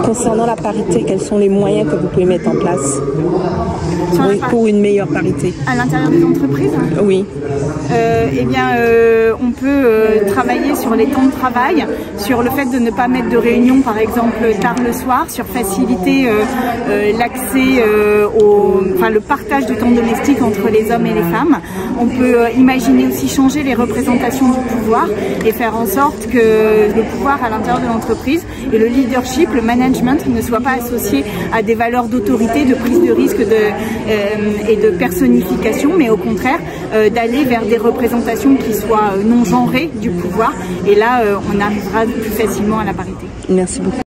Concernant la parité, quels sont les moyens que vous pouvez mettre en place pour, pour une meilleure parité À l'intérieur des entreprises Oui. Euh, eh bien, euh, on peut euh, travailler sur les temps de travail, sur le fait de ne pas mettre de réunion, par exemple, tard le soir, sur faciliter l'accès au, enfin, le partage du temps domestique entre les hommes et les femmes. On peut imaginer aussi changer les représentations du pouvoir et faire en sorte que le pouvoir à l'intérieur de l'entreprise et le leadership, le management ne soit pas associé à des valeurs d'autorité, de prise de risque et de personnification, mais au contraire d'aller vers des représentations qui soient non genrées du Et là, on arrivera plus facilement à la parité. Merci beaucoup.